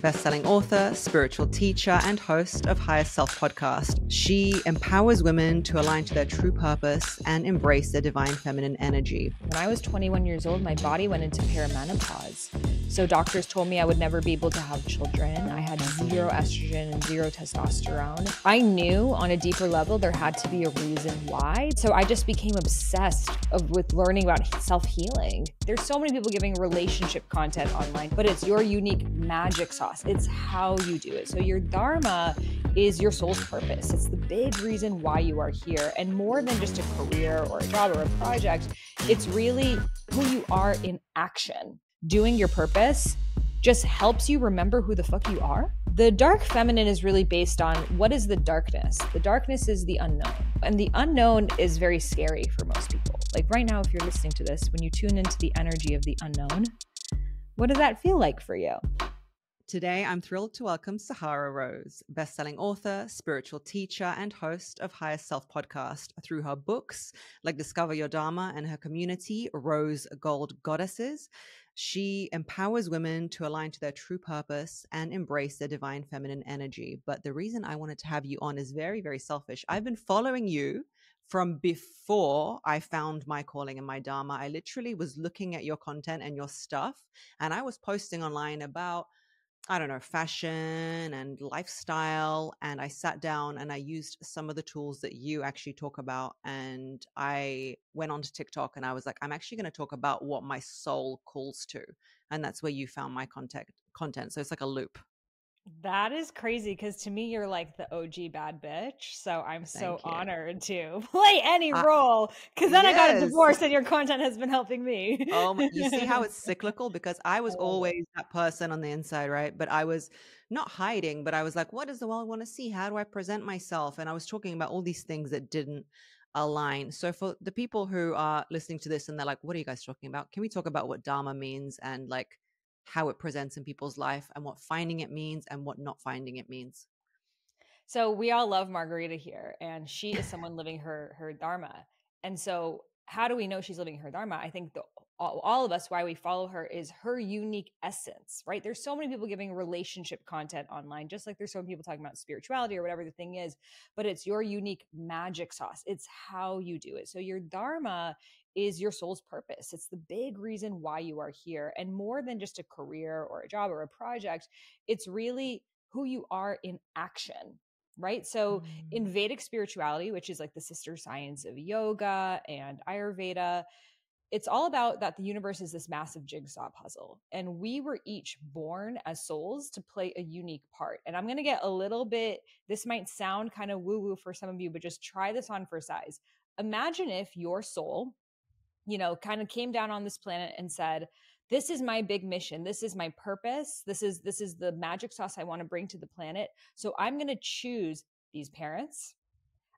best-selling author, spiritual teacher, and host of Higher Self podcast. She empowers women to align to their true purpose and embrace their divine feminine energy. When I was 21 years old, my body went into perimenopause. So doctors told me I would never be able to have children. I had zero estrogen and zero testosterone. I knew on a deeper level there had to be a reason why. So I just became obsessed of, with learning about self-healing. There's so many people giving relationship content online, but it's your unique magic sauce. It's how you do it. So your dharma is your soul's purpose. It's the big reason why you are here. And more than just a career or a job or a project, it's really who you are in action doing your purpose just helps you remember who the fuck you are. The dark feminine is really based on what is the darkness? The darkness is the unknown. And the unknown is very scary for most people. Like right now, if you're listening to this, when you tune into the energy of the unknown, what does that feel like for you? Today, I'm thrilled to welcome Sahara Rose, best-selling author, spiritual teacher, and host of Higher Self podcast through her books like Discover Your Dharma and her community, Rose Gold Goddesses. She empowers women to align to their true purpose and embrace their divine feminine energy. But the reason I wanted to have you on is very, very selfish. I've been following you from before I found my calling and my Dharma. I literally was looking at your content and your stuff, and I was posting online about I don't know, fashion and lifestyle. And I sat down and I used some of the tools that you actually talk about. And I went onto TikTok and I was like, I'm actually going to talk about what my soul calls to. And that's where you found my content content. So it's like a loop. That is crazy because to me, you're like the OG bad bitch. So I'm so honored to play any uh, role because then yes. I got a divorce and your content has been helping me. oh, you see how it's cyclical? Because I was always that person on the inside, right? But I was not hiding, but I was like, what does the world want to see? How do I present myself? And I was talking about all these things that didn't align. So for the people who are listening to this and they're like, what are you guys talking about? Can we talk about what Dharma means and like, how it presents in people's life and what finding it means and what not finding it means. So we all love Margarita here and she is someone living her her dharma. And so how do we know she's living her dharma? I think the all, all, of us why we follow her is her unique essence, right? There's so many people giving relationship content online, just like there's so many people talking about spirituality or whatever the thing is, but it's your unique magic sauce. It's how you do it. So your dharma is your soul's purpose. It's the big reason why you are here. And more than just a career or a job or a project, it's really who you are in action. Right. So, mm-hmm. in Vedic spirituality, which is like the sister science of yoga and Ayurveda, it's all about that the universe is this massive jigsaw puzzle and we were each born as souls to play a unique part and i'm going to get a little bit this might sound kind of woo woo for some of you but just try this on for size imagine if your soul you know, kind of came down on this planet and said, this is my big mission. This is my purpose. This is this is the magic sauce I want to bring to the planet. So I'm going to choose these parents.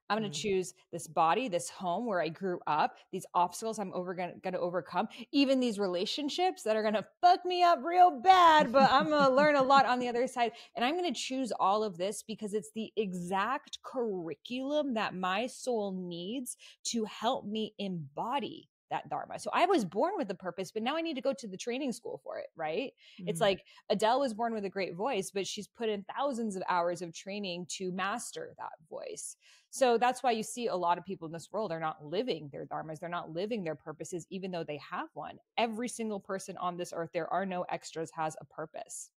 I'm going to mm-hmm. choose this body, this home where I grew up, these obstacles I'm over going to overcome, even these relationships that are going to fuck me up real bad, but I'm going to learn a lot on the other side. And I'm going to choose all of this because it's the exact curriculum that my soul needs to help me embody that dharma. So I was born with a purpose, but now I need to go to the training school for it, right? Mm-hmm. It's like Adele was born with a great voice, but she's put in thousands of hours of training to master that voice. So that's why you see a lot of people in this world are not living their dharmas, they're not living their purposes even though they have one. Every single person on this earth, there are no extras has a purpose.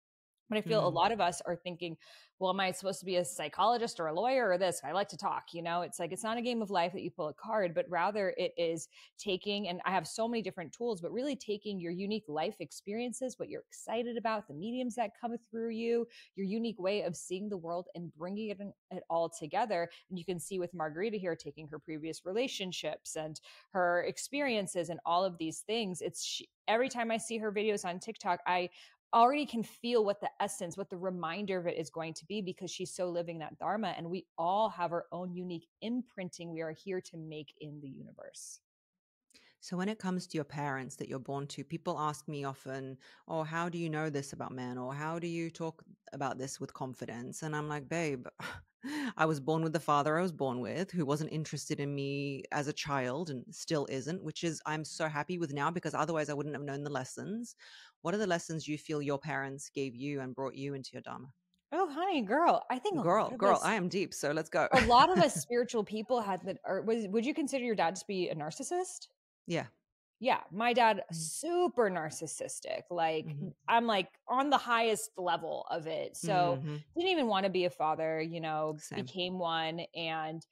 But I feel mm. a lot of us are thinking, well, am I supposed to be a psychologist or a lawyer or this? I like to talk, you know, it's like, it's not a game of life that you pull a card, but rather it is taking, and I have so many different tools, but really taking your unique life experiences, what you're excited about, the mediums that come through you, your unique way of seeing the world and bringing it, in, it all together. And you can see with Margarita here, taking her previous relationships and her experiences and all of these things. It's she, every time I see her videos on TikTok, I already can feel what the essence, what the reminder of it is going to be because she's so living that Dharma. And we all have our own unique imprinting we are here to make in the universe. So, when it comes to your parents that you're born to, people ask me often, Oh, how do you know this about men? Or how do you talk about this with confidence? And I'm like, Babe, I was born with the father I was born with, who wasn't interested in me as a child and still isn't, which is I'm so happy with now because otherwise I wouldn't have known the lessons. What are the lessons you feel your parents gave you and brought you into your Dharma? Oh, honey, girl, I think girl, girl, us, I am deep, so let's go. a lot of us spiritual people had that. Or was would you consider your dad to be a narcissist? Yeah, yeah, my dad mm-hmm. super narcissistic. Like mm-hmm. I'm like on the highest level of it. So mm-hmm. didn't even want to be a father, you know, Same. became one and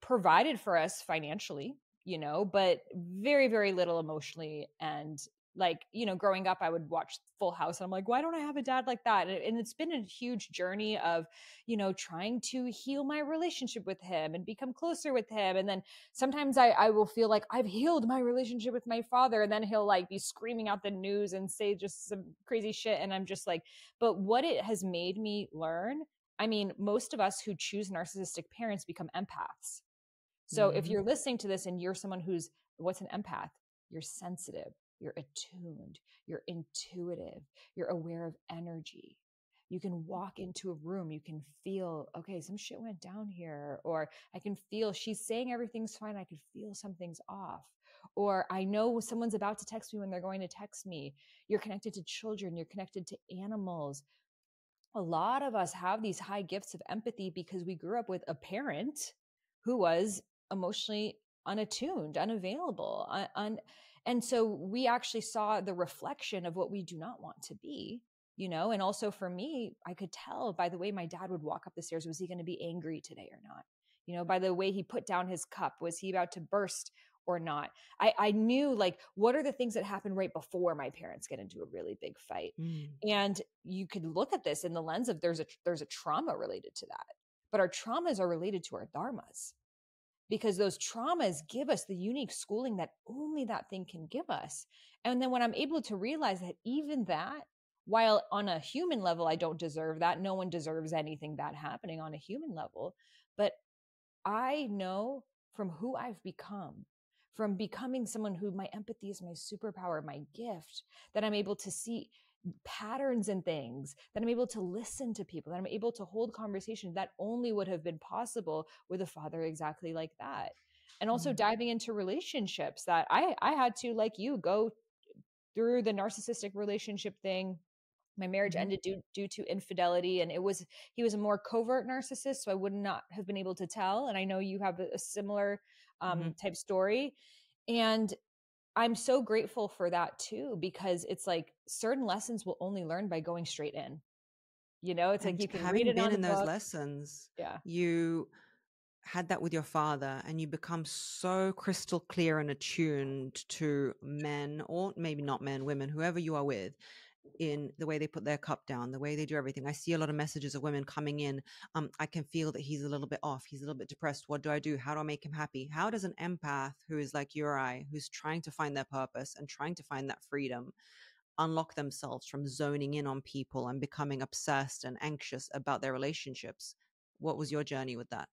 provided for us financially, you know, but very very little emotionally and like you know growing up i would watch full house and i'm like why don't i have a dad like that? And, it's been a huge journey of you know trying to heal my relationship with him and become closer with him and then sometimes i, I will feel like i've healed my relationship with my father and then he'll like be screaming out the news and say just some crazy shit and i'm just like but what it has made me learn i mean most of us who choose narcissistic parents become empaths. So mm-hmm. if you're listening to this and you're someone who's what's an empath? You're sensitive you're attuned, you're intuitive, you're aware of energy. You can walk into a room, you can feel, okay, some shit went down here, or I can feel she's saying everything's fine, I can feel something's off. Or I know someone's about to text me when they're going to text me. You're connected to children, you're connected to animals. A lot of us have these high gifts of empathy because we grew up with a parent who was emotionally unattuned, unavailable, un, un and so we actually saw the reflection of what we do not want to be, you know? And also for me, I could tell by the way my dad would walk up the stairs, was he going to be angry today or not? You know, by the way he put down his cup, was he about to burst or not? I, I knew like, what are the things that happen right before my parents get into a really big fight? Mm. And you could look at this in the lens of there's a, there's a trauma related to that, but our traumas are related to our dharmas because those traumas give us the unique schooling that only that thing can give us. And then when I'm able to realize that even that, while on a human level, I don't deserve that, no one deserves anything bad happening on a human level, but I know from who I've become, from becoming someone who my empathy is my superpower, my gift, that I'm able to see patterns and things that i'm able to listen to people that i'm able to hold conversation that only would have been possible with a father exactly like that and also mm-hmm. diving into relationships that i i had to like you go through the narcissistic relationship thing my marriage mm-hmm. ended due, due to infidelity and it was he was a more covert narcissist so i would not have been able to tell and i know you have a, a similar um, mm-hmm. type story and I'm so grateful for that too, because it's like certain lessons will only learn by going straight in. You know, it's and like you can read it been on in those book. lessons. Yeah. You had that with your father and you become so crystal clear and attuned to men or maybe not men, women, whoever you are with in the way they put their cup down, the way they do everything. I see a lot of messages of women coming in. Um, I can feel that he's a little bit off. He's a little bit depressed. What do I do? How do I make him happy? How does an empath who is like you or I, who's trying to find their purpose and trying to find that freedom, unlock themselves from zoning in on people and becoming obsessed and anxious about their relationships? What was your journey with that?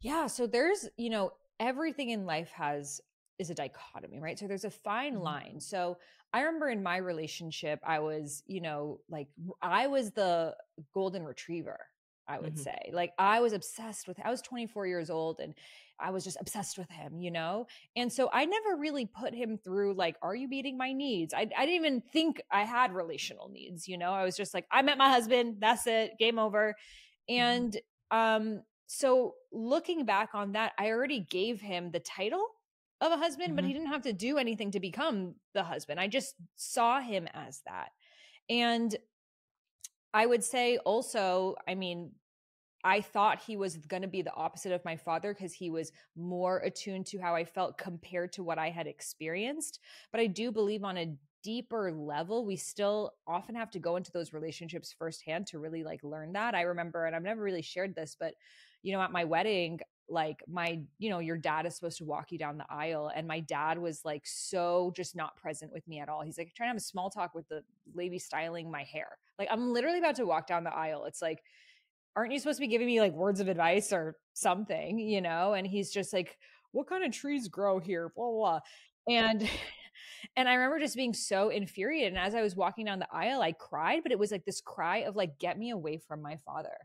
Yeah. So there's, you know, everything in life has is a dichotomy, right? So there's a fine mm-hmm. line. So I remember in my relationship, I was, you know, like I was the golden retriever, I would mm-hmm. say. Like I was obsessed with, I was 24 years old and I was just obsessed with him, you know? And so I never really put him through, like, are you meeting my needs? I, I didn't even think I had relational needs, you know? I was just like, I met my husband, that's it, game over. Mm-hmm. And, um, so looking back on that, I already gave him the title of a husband, mm-hmm. but he mm-hmm. didn't have to do anything to become the husband. I just saw him as that. And I would say also, I mean, I thought he was going to be the opposite of my father because he was more attuned to how I felt compared to what I had experienced. But I do believe on a deeper level, we still often have to go into those relationships firsthand to really like learn that. I remember, and I've never really shared this, but you know, at my wedding, like my you know your dad is supposed to walk you down the aisle and my dad was like so just not present with me at all. He's like trying to have a small talk with the lady styling my hair. Like i'm literally about to walk down the aisle. It's like aren't you supposed to be giving me like words of advice or something? you know? And he's just like what kind of trees grow here? blah blah, blah. and and i remember just being so infuriated and as i was walking down the aisle i cried but it was like this cry of like get me away from my father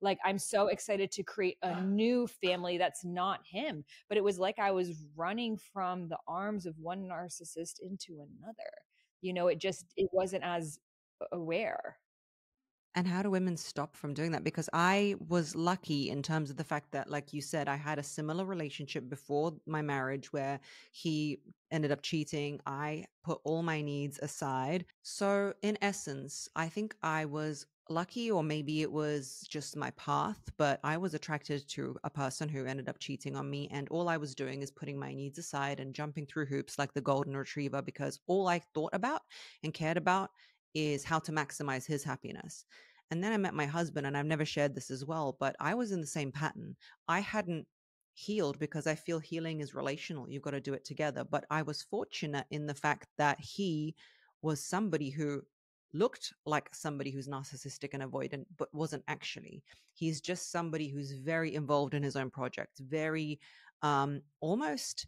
like i'm so excited to create a new family that's not him but it was like i was running from the arms of one narcissist into another you know it just it wasn't as aware and how do women stop from doing that? Because I was lucky in terms of the fact that, like you said, I had a similar relationship before my marriage where he ended up cheating. I put all my needs aside. So, in essence, I think I was lucky, or maybe it was just my path, but I was attracted to a person who ended up cheating on me. And all I was doing is putting my needs aside and jumping through hoops like the golden retriever because all I thought about and cared about is how to maximize his happiness. And then I met my husband, and I've never shared this as well, but I was in the same pattern. I hadn't healed because I feel healing is relational. You've got to do it together. But I was fortunate in the fact that he was somebody who looked like somebody who's narcissistic and avoidant, but wasn't actually. He's just somebody who's very involved in his own projects, very um, almost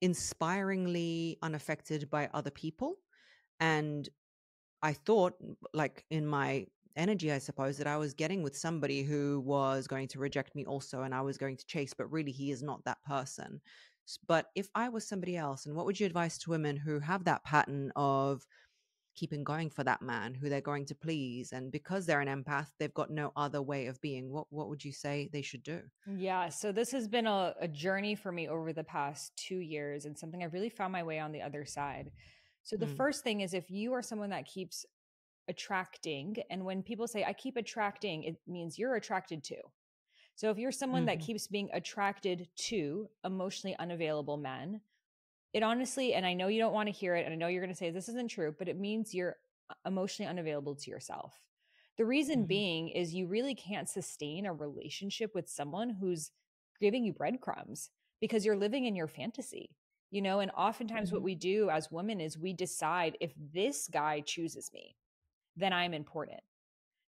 inspiringly unaffected by other people. And I thought, like in my energy, I suppose, that I was getting with somebody who was going to reject me also and I was going to chase, but really he is not that person. But if I was somebody else, and what would you advise to women who have that pattern of keeping going for that man who they're going to please and because they're an empath they've got no other way of being what what would you say they should do yeah so this has been a, a journey for me over the past two years and something i've really found my way on the other side so the mm. first thing is if you are someone that keeps attracting. And when people say, I keep attracting, it means you're attracted to. So if you're someone mm-hmm. that keeps being attracted to emotionally unavailable men, it honestly, and I know you don't want to hear it, and I know you're going to say this isn't true, but it means you're emotionally unavailable to yourself. The reason mm-hmm. being is you really can't sustain a relationship with someone who's giving you breadcrumbs because you're living in your fantasy, you know? And oftentimes, mm-hmm. what we do as women is we decide if this guy chooses me, then I'm important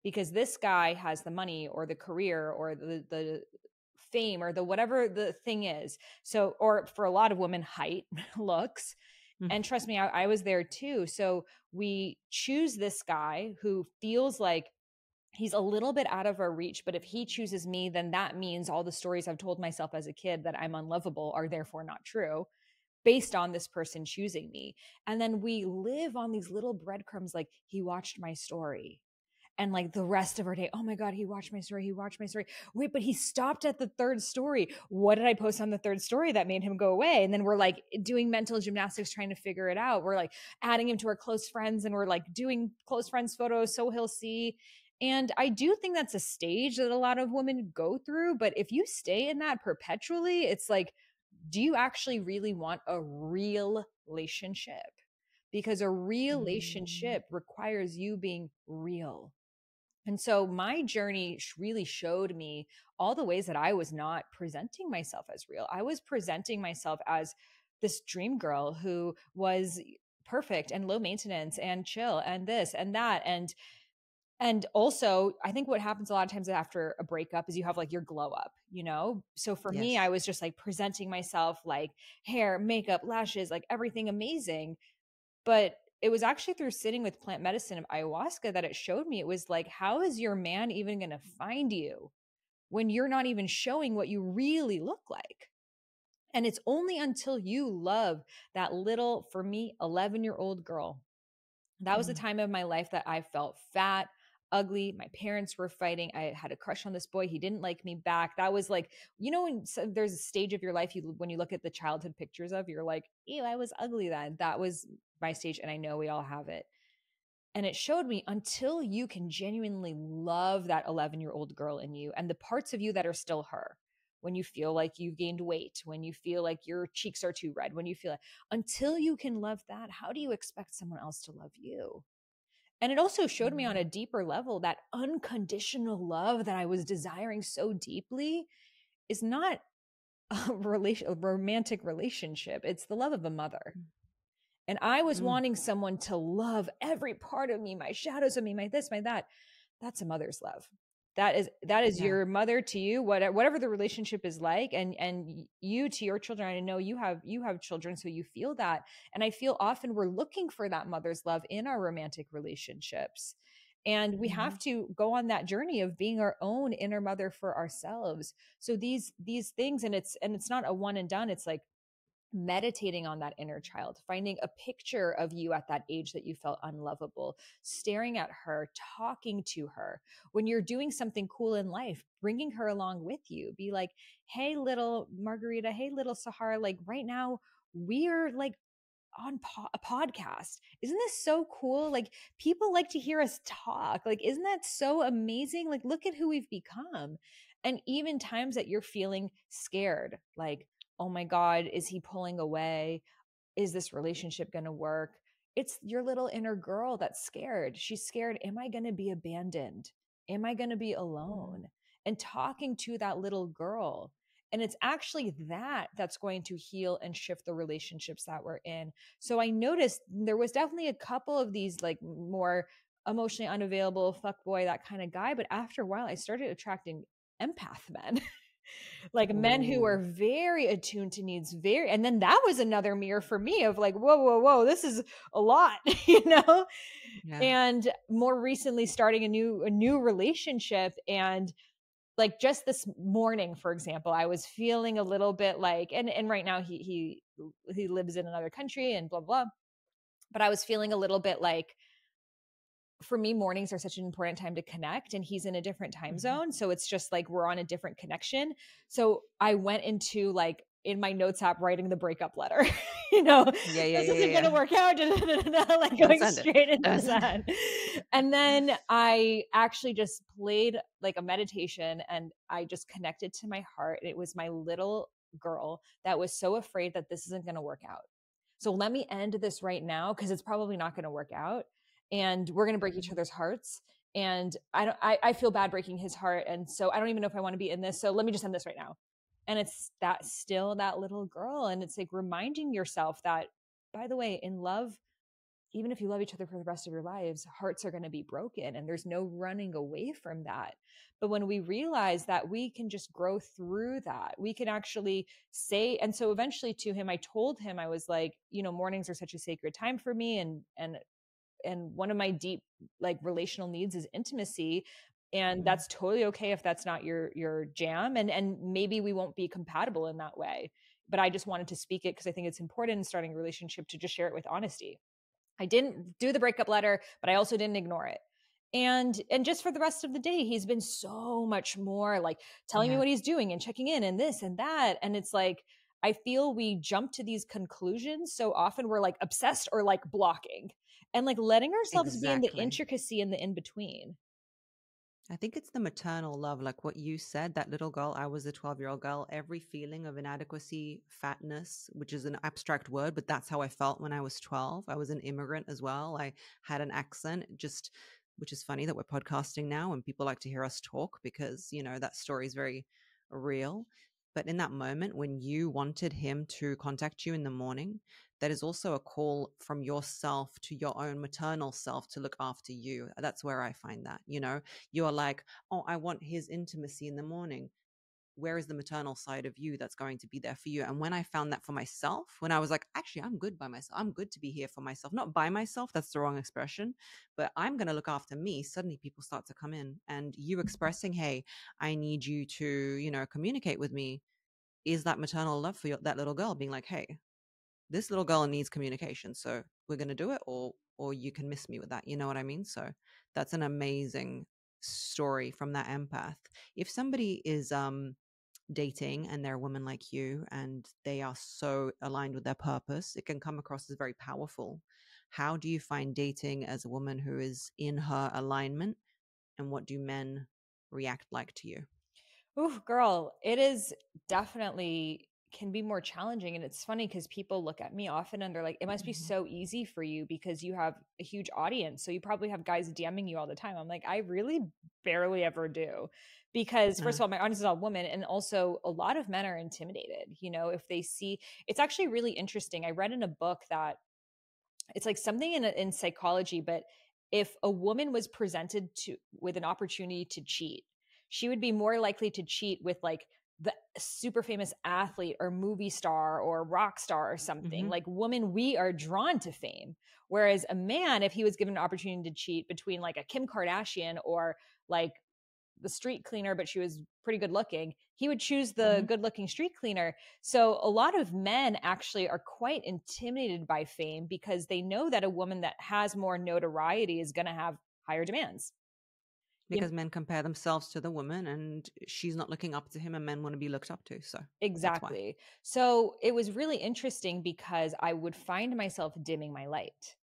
because this guy has the money or the career or the, the fame or the whatever the thing is. So, or for a lot of women, height, looks. Mm-hmm. And trust me, I, I was there too. So we choose this guy who feels like he's a little bit out of our reach but if he chooses me then that means all the stories i've told myself as a kid that i'm unlovable are therefore not true based on this person choosing me. And then we live on these little breadcrumbs like he watched my story. And like the rest of our day, oh my God, he watched my story. He watched my story. Wait, but he stopped at the third story. What did I post on the third story that made him go away? And then we're like doing mental gymnastics trying to figure it out. We're like adding him to our close friends and we're like doing close friends photos so he'll see. And I do think that's a stage that a lot of women go through. But if you stay in that perpetually, it's like, do you actually really want a real relationship? Because a real mm. relationship requires you being real. And so my journey really showed me all the ways that I was not presenting myself as real. I was presenting myself as this dream girl who was perfect and low maintenance and chill and this and that. And and also i think what happens a lot of times after a breakup is you have like your glow up you know so for yes. me i was just like presenting myself like hair makeup lashes like everything amazing but it was actually through sitting with plant medicine of ayahuasca that it showed me it was like how is your man even going to find you when you're not even showing what you really look like and it's only until you love that little for me 11 year old girl that was mm. the time of my life that i felt fat ugly. My parents were fighting. I had a crush on this boy. He didn't like me back. That was like, you know, when there's a stage of your life you when you look at the childhood pictures of, you're like, ew, I was ugly then. That was my stage, and I know we all have it. And it showed me until you can genuinely love that 11 year old girl in you and the parts of you that are still her. When you feel like you've gained weight, when you feel like your cheeks are too red, when you feel like, until you can love that, how do you expect someone else to love you? And it also showed me on mm-hmm. a deeper level that unconditional love that I was desiring so deeply is not a, relation, a romantic relationship. It's the love of a mother. Mm. And I was mm. wanting someone to love every part of me, my shadows of me, my this, my that. That's a mother's love that is that is yeah. your mother to you whatever whatever the relationship is like and and you to your children i know you have you have children so you feel that and i feel often we're looking for that mother's love in our romantic relationships and we have mm-hmm. to go on that journey of being our own inner mother for ourselves so these these things and it's and it's not a one and done it's like meditating on that inner child, finding a picture of you at that age that you felt unlovable, staring at her, talking to her. When you're doing something cool in life, bringing her along with you. Be like, hey, little Margarita, hey, little Sahara, like right now, we're like on po- a podcast. Isn't this so cool? Like people like to hear us talk. Like isn't that so amazing? Like look at who we've become. And even times that you're feeling scared, like oh my god, is he pulling away? Is this relationship going to work? It's your little inner girl that's scared. She's scared, am I going to be abandoned? Am I going to be mm. alone? And talking to that little girl and it's actually that that's going to heal and shift the relationships that we're in. So I noticed there was definitely a couple of these like more emotionally unavailable fuck boy, that kind of guy. But after a while, I started attracting empath men. like men who are mm. very attuned to needs very and then that was another mirror for me of like whoa whoa whoa this is a lot you know yeah. and more recently starting a new a new relationship and like just this morning for example i was feeling a little bit like and and right now he he he lives in another country and blah blah but i was feeling a little bit like for me mornings are such an important time to connect and he's in a different time mm-hmm. zone so it's just like we're on a different connection so i went into like in my notes app writing the breakup letter. you know, yeah, yeah, this yeah, isn't yeah. going to work out. like going straight it. into that. and then I actually just played like a meditation and I just connected to my heart. It was my little girl that was so afraid that this isn't going to work out. So let me end this right now because it's probably not going to work out. And we're going to break each mm-hmm. other's hearts. And I don't, I, I feel bad breaking his heart. And so I don't even know if I want to be in this. So let me just end this right now and it's that still that little girl and it's like reminding yourself that by the way in love even if you love each other for the rest of your lives hearts are going to be broken and there's no running away from that but when we realize that we can just grow through that we can actually say and so eventually to him i told him i was like you know mornings are such a sacred time for me and and and one of my deep like relational needs is intimacy and mm-hmm. that's totally okay if that's not your your jam and and maybe we won't be compatible in that way but i just wanted to speak it because i think it's important in starting a relationship to just share it with honesty i didn't do the breakup letter but i also didn't ignore it and and just for the rest of the day he's been so much more like telling yeah. me what he's doing and checking in and this and that and it's like i feel we jump to these conclusions so often we're like obsessed or like blocking and like letting ourselves exactly. be in the intricacy and the in between I think it's the maternal love, like what you said, that little girl, I was a 12 year old girl, every feeling of inadequacy, fatness, which is an abstract word, but that's how I felt when I was 12. I was an immigrant as well. I had an accent, just, which is funny that we're podcasting now and people like to hear us talk because, you know, that story is very real. But in that moment, when you wanted him to contact you in the morning, that is also a call from yourself to your own maternal self to look after you. That's where I find that, you know, you're like, oh, I want his intimacy in the morning. Where is the maternal side of you that's going to be there for you? And when I found that for myself, when I was like, actually, I'm good by myself, I'm good to be here for myself, not by myself, that's the wrong expression, but I'm going to look after me. Suddenly people start to come in and you mm-hmm. expressing, hey, I need you to, you know, communicate with me is that maternal love for your, that little girl being like, hey, this little girl needs communication so we're going to do it or or you can miss me with that you know what i mean so that's an amazing story from that empath if somebody is um dating and they're a woman like you and they are so aligned with their purpose it can come across as very powerful. How do you find dating as a woman who is in her alignment and what do men react like to you? Ooh, girl, it is definitely can be more challenging. And it's funny because people look at me often and they're like, it must be mm-hmm. so easy for you because you have a huge audience. So you probably have guys DMing you all the time. I'm like, I really barely ever do. Because first of all, my audience is all women, and also a lot of men are intimidated. You know, if they see, it's actually really interesting. I read in a book that it's like something in in psychology, but if a woman was presented to with an opportunity to cheat, she would be more likely to cheat with like the super famous athlete or movie star or rock star or something. Mm-hmm. Like women, we are drawn to fame. Whereas a man, if he was given an opportunity to cheat between like a Kim Kardashian or like the street cleaner, but she was pretty good looking, he would choose the mm-hmm. good looking street cleaner. So a lot of men actually are quite intimidated by fame because they know that a woman that has more notoriety is going to have higher demands because know, men compare themselves to the woman and she's not looking up to him and men want to be looked up to so exactly. So it was really interesting because i would find myself dimming my light.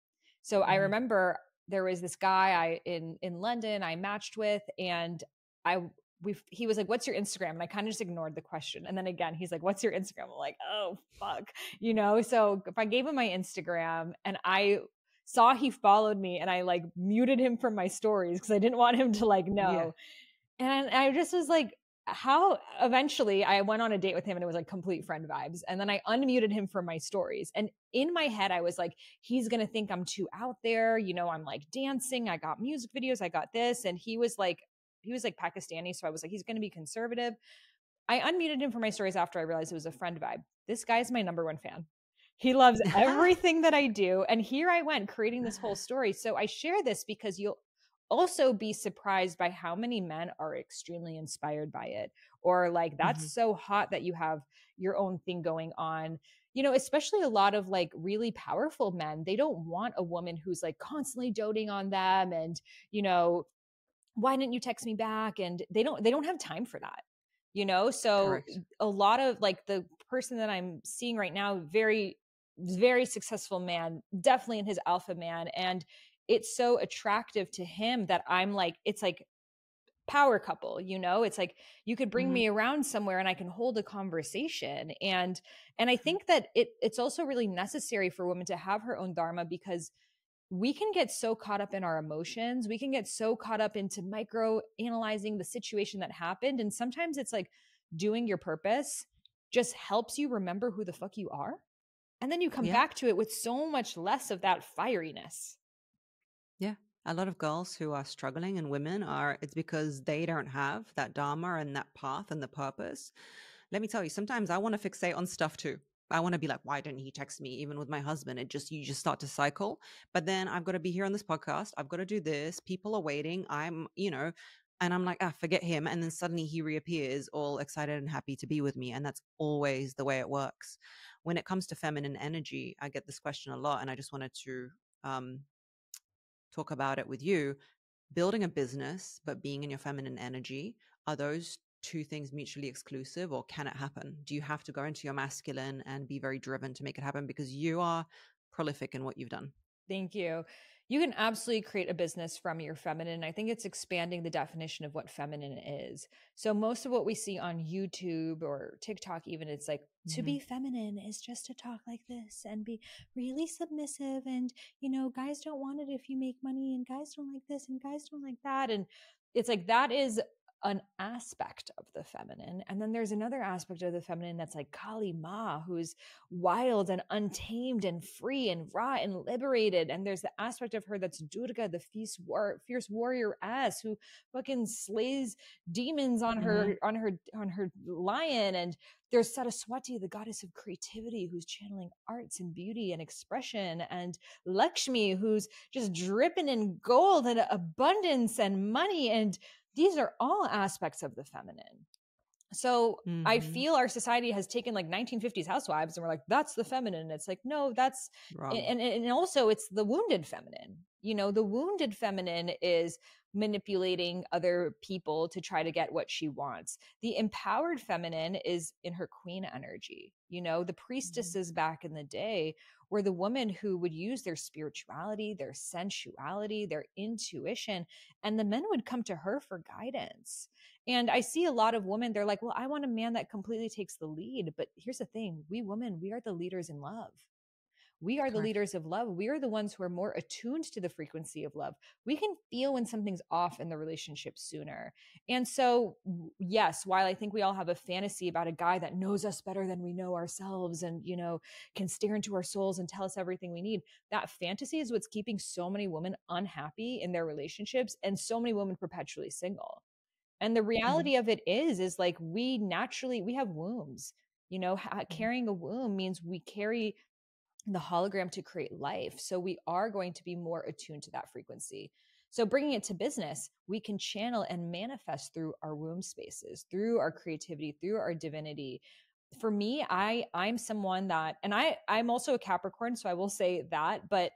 So mm-hmm. i remember there was this guy i in in london i matched with and i we he was like what's your instagram? and i kind of just ignored the question and then again he's like what's your instagram? I'm like oh fuck you know? So if i gave him my instagram and i saw he followed me and I like muted him from my stories because I didn't want him to like know. Yeah. And I just was like, how eventually I went on a date with him and it was like complete friend vibes. And then I unmuted him from my stories. And in my head, I was like, he's going to think I'm too out there. You know, I'm like dancing. I got music videos. I got this. And he was like, he was like Pakistani. So I was like, he's going to be conservative. I unmuted him for my stories after I realized it was a friend vibe. This guy's my number one fan. He loves everything that I do. And here I went creating this whole story. So I share this because you'll also be surprised by how many men are extremely inspired by it or like that's mm-hmm. so hot that you have your own thing going on you know especially a lot of like really powerful men they don't want a woman who's like constantly doting on them and you know why didn't you text me back and they don't they don't have time for that you know so Correct. a lot of like the person that i'm seeing right now very very successful man, definitely in his alpha man. And it's so attractive to him that I'm like, it's like power couple, you know? It's like you could bring mm-hmm. me around somewhere and I can hold a conversation. And and I mm-hmm. think that it it's also really necessary for women to have her own dharma because we can get so caught up in our emotions. We can get so caught up into micro analyzing the situation that happened. And sometimes it's like doing your purpose just helps you remember who the fuck you are and then you come yeah. back to it with so much less of that fieriness. Yeah. A lot of girls who are struggling and women are, it's because they don't have that Dharma and that path and the purpose. Let me tell you, sometimes I want to fixate on stuff too. I want to be like, why didn't he text me? Even with my husband, it just, you just start to cycle. But then I've got to be here on this podcast. I've got to do this. People are waiting. I'm, you know, and I'm like, ah, forget him. And then suddenly he reappears all excited and happy to be with me. And that's always the way it works when it comes to feminine energy, I get this question a lot, and I just wanted to um, talk about it with you. Building a business, but being in your feminine energy, are those two things mutually exclusive, or can it happen? Do you have to go into your masculine and be very driven to make it happen because you are prolific in what you've done? Thank you you can absolutely create a business from your feminine. I think it's expanding the definition of what feminine is. So most of what we see on YouTube or TikTok, even it's like mm-hmm. to be mm-hmm. feminine is just to talk like this and be really submissive. And, you know, guys don't want it if you make money and guys don't like this and guys don't like that. And it's like that is an aspect of the feminine. And then there's another aspect of the feminine that's like Kali Ma, who's wild and untamed and free and raw and liberated. And there's the aspect of her that's Durga, the fierce, war- fierce warrior ass who fucking slays demons on mm-hmm. her, on her, on her lion. And there's Saraswati, the goddess of creativity, who's channeling arts and beauty and expression. And Lakshmi, who's just dripping in gold and abundance and money and these are all aspects of the feminine. So mm-hmm. I feel our society has taken like 1950s housewives and we're like, that's the feminine. It's like, no, that's, and, and also it's the wounded feminine. You know, the wounded feminine is manipulating other people to try to get what she wants. The empowered feminine is in her queen energy. You know, the mm-hmm. priestesses mm-hmm. back in the day were the women who would use their spirituality, their sensuality, their intuition, and the men would come to her for guidance. And I see a lot of women, they're like, well, I want a man that completely takes the lead. But here's the thing we women, we are the leaders in love. We are the leaders of love. We are the ones who are more attuned to the frequency of love. We can feel when something's off in the relationship sooner. And so, yes, while I think we all have a fantasy about a guy that knows us better than we know ourselves and, you know, can stare into our souls and tell us everything we need, that fantasy is what's keeping so many women unhappy in their relationships and so many women perpetually single And the mm-hmm. reality mm-hmm. of it is, is like we naturally, we have wombs, you know, mm-hmm. carrying a womb means we carry the hologram to create life. So we are going to be more attuned to that frequency. So bringing it to business, we can channel and manifest through our womb spaces, through our creativity, through our divinity. For me, I I'm someone that and I I'm also a Capricorn, so I will say that, but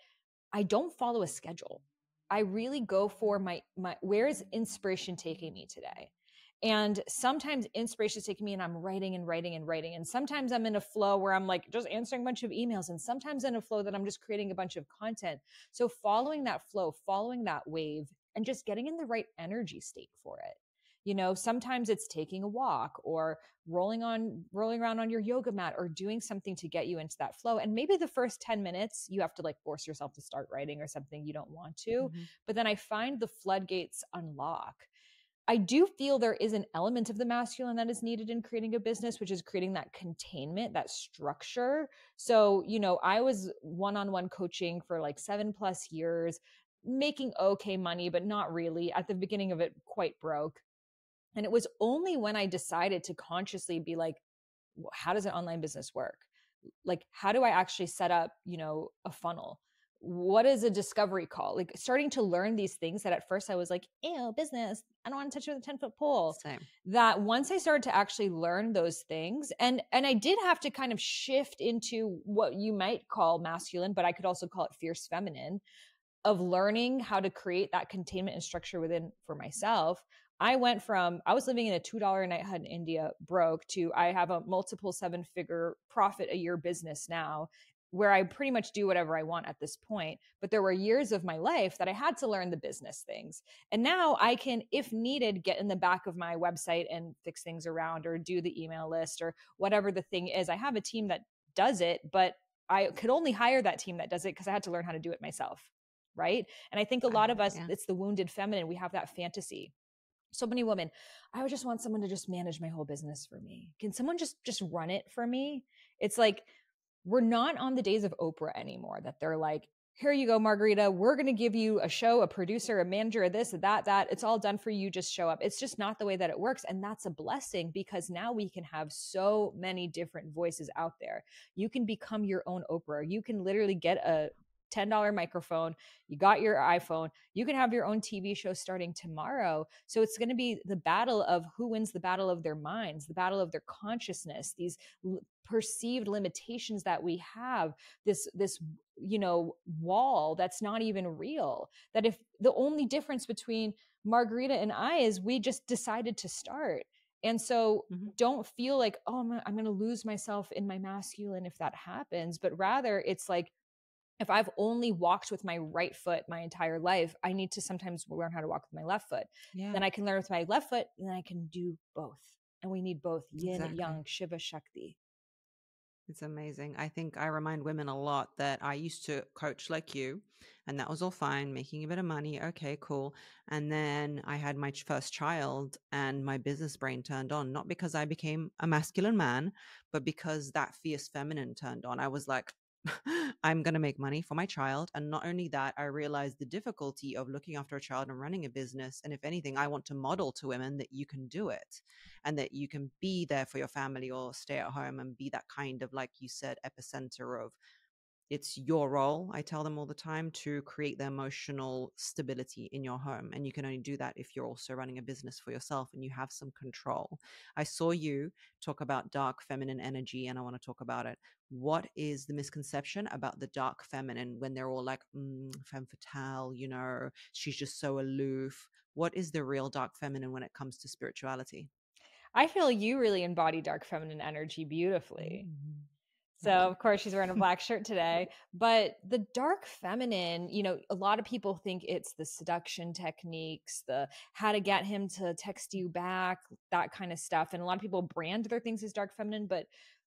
I don't follow a schedule. I really go for my my where is inspiration taking me today? And sometimes inspiration is taking me and I'm writing and writing and writing. And sometimes I'm in a flow where I'm like just answering a bunch of emails. And sometimes in a flow that I'm just creating a bunch of content. So following that flow, following that wave, and just getting in the right energy state for it. You know, sometimes it's taking a walk or rolling on rolling around on your yoga mat or doing something to get you into that flow. And maybe the first 10 minutes you have to like force yourself to start writing or something you don't want to. Mm-hmm. But then I find the floodgates unlock I do feel there is an element of the masculine that is needed in creating a business, which is creating that containment, that structure. So, you know, I was one on one coaching for like seven plus years, making okay money, but not really. At the beginning of it, quite broke. And it was only when I decided to consciously be like, how does an online business work? Like, how do I actually set up, you know, a funnel? What is a discovery call? Like starting to learn these things that at first I was like, ew, business. I don't want to touch with a 10 foot pole. Same. That once I started to actually learn those things, and and I did have to kind of shift into what you might call masculine, but I could also call it fierce feminine, of learning how to create that containment and structure within for myself. I went from I was living in a two dollar a night hut in India, broke, to I have a multiple seven figure profit a year business now, where I pretty much do whatever I want at this point. But there were years of my life that I had to learn the business things. And now I can, if needed, get in the back of my website and fix things around or do the email list or whatever the thing is. I have a team that does it, but I could only hire that team that does it because I had to learn how to do it myself. Right. And I think a lot of us, yeah. it's the wounded feminine. We have that fantasy so many women i would just want someone to just manage my whole business for me can someone just just run it for me it's like we're not on the days of Oprah anymore that they're like, here you go, Margarita. We're going to give you a show, a producer, a manager, this, that, that. It's all done for you. Just show up. It's just not the way that it works. And that's a blessing because now we can have so many different voices out there. You can become your own Oprah. You can literally get a $10 microphone, you got your iPhone, you can have your own TV show starting tomorrow. So it's going to be the battle of who wins the battle of their minds, the battle of their consciousness, these l- perceived limitations that we have, this this you know wall that's not even real. That if the only difference between Margarita and I is we just decided to start. And so mm-hmm. don't feel like, oh, I'm, I'm going to lose myself in my masculine if that happens, but rather it's like, if I've only walked with my right foot my entire life, I need to sometimes learn how to walk with my left foot. Yeah. Then I can learn with my left foot, and then I can do both. And we need both yin, exactly. yang, Shiva, Shakti. It's amazing. I think I remind women a lot that I used to coach like you, and that was all fine, making a bit of money. Okay, cool. And then I had my first child, and my business brain turned on, not because I became a masculine man, but because that fierce feminine turned on. I was like, I'm going to make money for my child. And not only that, I realized the difficulty of looking after a child and running a business. And if anything, I want to model to women that you can do it and that you can be there for your family or stay at home and be that kind of, like you said, epicenter of it's your role i tell them all the time to create the emotional stability in your home and you can only do that if you're also running a business for yourself and you have some control. I saw you talk about dark feminine energy and i want to talk about it. What is the misconception about the dark feminine when they're all like mm, femme fatale you know she's just so aloof. What is the real dark feminine when it comes to spirituality? I feel you really embody dark feminine energy beautifully. Mm-hmm. So, of course, she's wearing a black shirt today. But the dark feminine, you know, a lot of people think it's the seduction techniques, the how to get him to text you back, that kind of stuff. And a lot of people brand their things as dark feminine. But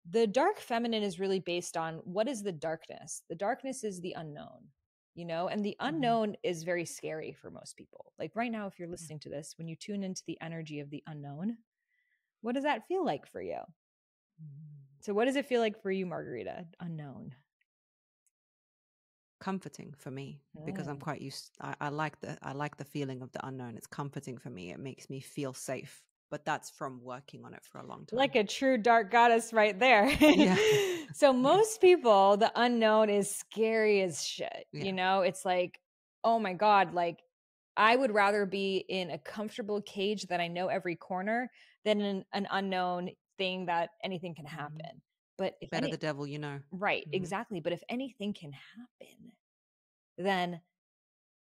the dark feminine is really based on what is the darkness? The darkness is the unknown, you know, and the mm-hmm. unknown mm-hmm. is very scary for most people. Like right now, if you're listening to this, when you tune into the energy of the unknown, what does that feel like for you? Mm-hmm so, what does it feel like for you, Margarita? Unknown. comforting for me because I'm Mm. quite used I, I like the I like the feeling of the unknown. It's comforting for me. It makes me feel safe. But that's from working on it for a long time. Like a true dark goddess right there. Yeah. so most people, the unknown is scary as shit. Yeah. You know, it's like, oh my God, like I would rather be in a comfortable cage that I know every corner than in an unknown thing that anything can Mhm. happen. But if Better any, the devil you know. right, Mhm. exactly. But if anything can happen, then